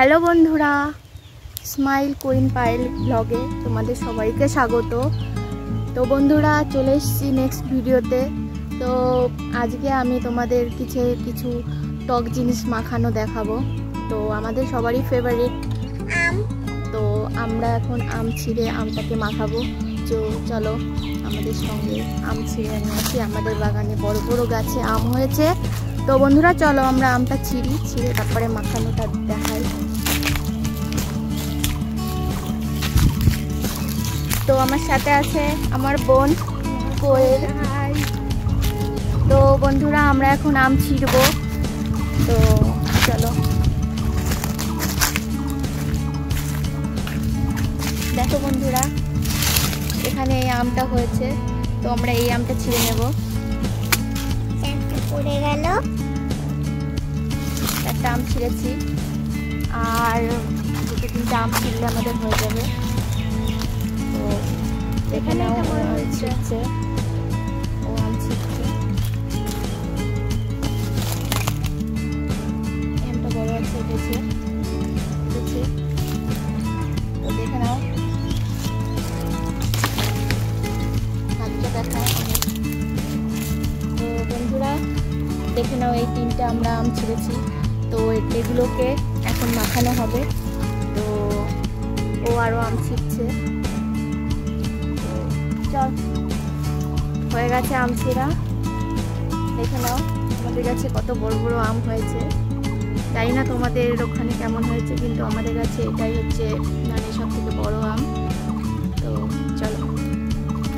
Hello বন্ধুরা smile queen Payel ব্লগে তোমাদের সবাইকে স্বাগত। তো বন্ধুরা চলে এসেছি নেক্সট ভিডিওতে। তো আজকে আমি তোমাদের কিছু কিছু টক জিনিস মাখানো দেখাবো। তো আমাদের সবারই ফেভারিট আম। তো আমরা এখন আম ছিঁড়ে আমটাকে মাখাবো। তো চলো আমাদের সঙ্গে আম ছিঁড়ে নিয়ে আসি। আমাদের বাগানে বড় বড় গাছে আম হয়েছে। তো বন্ধুরা চলো আমরা আমটা ছিঁড়ি ছিঁড়ে তারপরে মাখানোটা দেখাই তো আমার সাথে আছে আমার বোন কোয়েল তো বন্ধুরা আমরা এখন আম ছিঁড়ব। তো চলো। দেখো বন্ধুরা এখানে এই আমটা হয়েছে। তো আমরা এই আমটা ছিঁড়ে নেব। পড়ে গেল। একটা আম ছিঁড়েছি। আর দুটো তিনটে আম ছিঁড়লে আমাদের হয়ে যাবে। এখানেও ছিঁড়ছে ও আম ছিঁড়ছে এই বড় আছে উঠেছে উঠেছে তো দেখে নাও। হাতটা অনেক। তো বন্ধুরা দেখে নাও এই তিনটে আমরা আম ছিঁড়েছি। তো এগুলোকে এখন মাখানো হবে। তো ও আরও আম ছিঁড়ছে। তো চল। হয়ে গেছে আম ছিঁড়া দেখে নাও আমাদের কাছে কত বড় বড় আম হয়েছে। জানি না তোমাদের ওখানে কেমন হয়েছে, কিন্তু আমাদের কাছে এটাই হচ্ছে মানে সব থেকে বড় আম। তো চলো,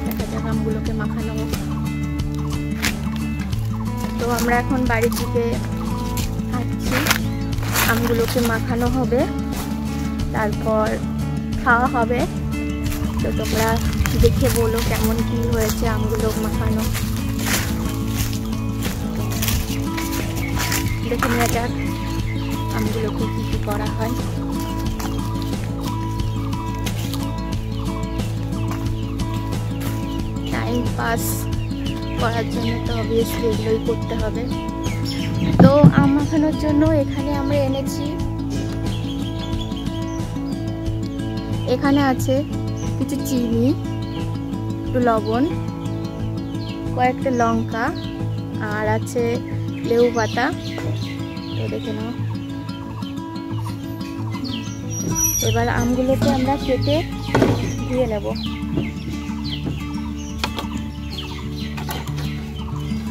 দেখা যাক আমগুলোকে মাখানো তো আমরা এখন বাড়ির দিকে হাঁটছি আমগুলোকে মাখানো হবে। তারপর খাওয়া হবে। তো তোমরা দেখে বলো কেমন কি হয়েছে আমগুলো মাখানো। দেখে নেওয়া যাক আমগুলোকে কী কী করা হয়। টাইম পাস করার জন্য তো অবভিয়াসলি এগুলোই করতে হবে। তো আম মাখানোর জন্য এখানে আমরা এনেছি। এখানে আছে কিছু চিনি। একটু লবণ, কয়েকটা লঙ্কা, আর আছে লেবু পাতা। তো দেখে নাও। এবার আমগুলোকে আমরা কেটে ধুয়ে নেব।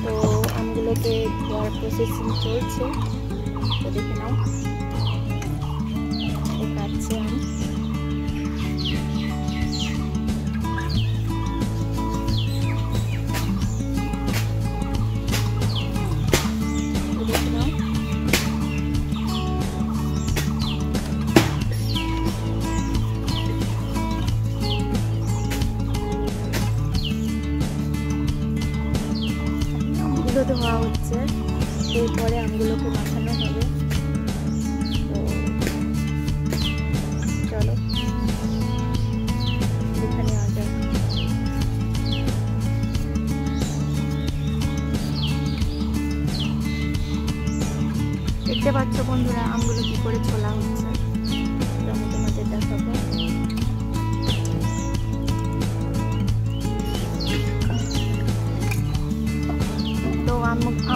তো আমগুলোকে ধোয়ার প্রসেসিং চলছে। তো দেখে নাও। ধোয়া হচ্ছে। এরপরে আমগুলোকে মাখানো হবে। চলো। নেওয়া যাক দেখতে পাচ্ছ বন্ধুরা আমগুলো কি করে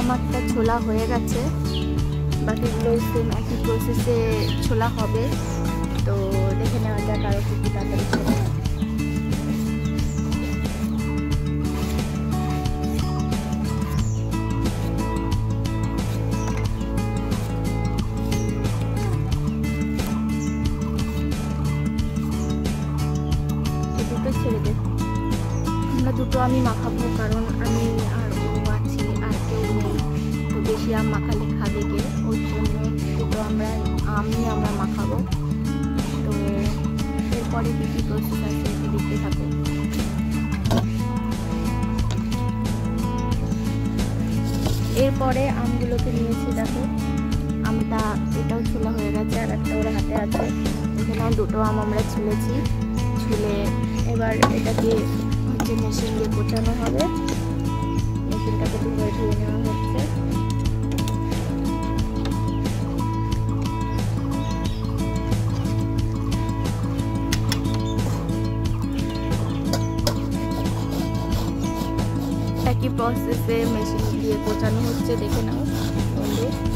আমারটা ছোলা হয়ে গেছে। বাকিগুলো সেম একই প্রসেসে ছোলা হবে। তো দেখে নেওয়া যাক আরও কি তাড়াতাড়ি ছোলা দুটো আমি মাখাবো, কারণ আমি বেশি আম মাখালে খাবে কে? ওই জন্য দুটো আমরা, আমি আমরা মাখাবো। তো এরপরে কী কী প্রসেস আছে একটু দেখতে থাকো। এরপরে আমগুলোকে নিয়েছি, দেখো। আমটা, এটাও ছোলা হয়ে গেছে, আর একটা ওর হাতে আছে। এখানেও দুটো আম আমরা ছুলেছি। ছুলে এবার এটাকে হচ্ছে মেশিন দিয়ে গোটানো হবে। মেশিনটাকে ধুয়ে ধুয়ে নেওয়া হচ্ছে। কি প্রসেসে মেশিন দিয়ে কোচানো হচ্ছে দেখে নাও। বন্ধু।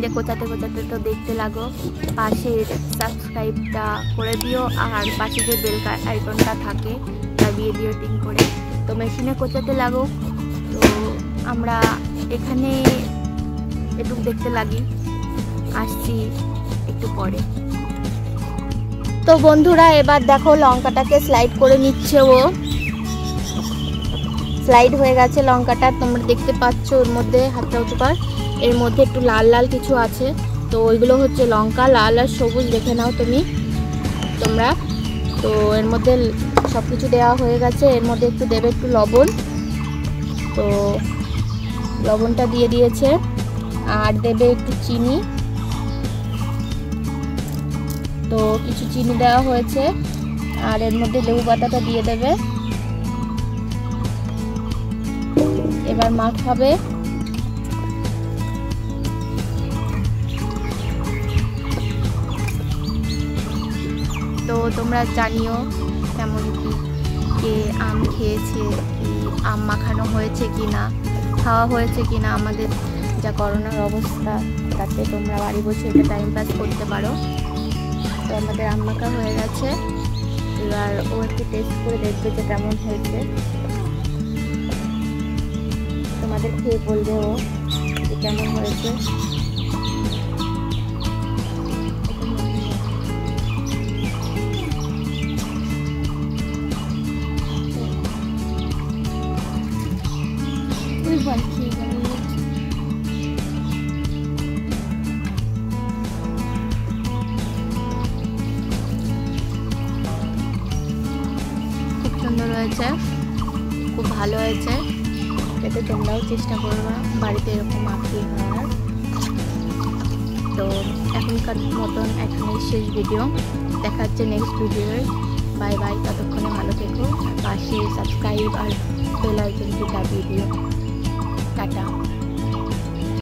দিয়ে কোচাতে কোচাতে তো দেখতে লাগো। পাশের সাবস্ক্রাইবটা করে দিও আর পাশে যে বেল আইকনটা থাকে দাবিয়ে দিও টিং করে। তো মেশিনে কোচাতে লাগো? তো আমরা এখানে একটু দেখতে লাগি। আসছি একটু পরে। তো বন্ধুরা, এবার দেখো লঙ্কাটাকে স্লাইড করে নিচ্ছে ও। স্লাইড হয়ে গেছে লঙ্কাটা, তোমরা দেখতে পাচ্ছ ওর মধ্যে হাতটা উঁচু এর মধ্যে একটু লাল লাল কিছু আছে। তো ওইগুলো হচ্ছে লঙ্কা, লাল আর সবুজ দেখে নাও তুমি। তোমরা। তো এর মধ্যে সব কিছু দেওয়া হয়ে গেছে। এর মধ্যে একটু দেবে একটু লবণ। তো লবণটা দিয়ে দিয়েছে। আর দেবে একটু চিনি। তো কিছু চিনি দেওয়া হয়েছে। আর এর মধ্যে লেবু পাতাটা দিয়ে দেবে। এবার মাখাবে তোমরা জানিও কেমন কি কে আম খেয়েছে, কি আম মাখানো হয়েছে কি না খাওয়া হয়েছে কি না আমাদের যা করোনার অবস্থা, তাতে তোমরা বাড়ি বসে এটা টাইম পাস করতে পারো। তো আমাদের আম মাখা হয়ে গেছে। এবার ও একটু টেস্ট করে দেখবে যে কেমন হয়েছে। তোমাদের খেয়ে বলবে ও কেমন হয়েছে। হয়েছে, খুব ভালো হয়েছে। যাতে তোমরাও চেষ্টা করবা, বাড়িতে এরকম মাখিয়ে খাওয়ার তো এখনকার মতন এখানে শেষ ভিডিও দেখা হচ্ছে নেক্সট ভিডিওয়ে বাই বাই ততক্ষণে ভালো থেকো। পাশে সাবস্ক্রাইব আর বেল আইকনটি দাবিয়ে দিও। টাটা।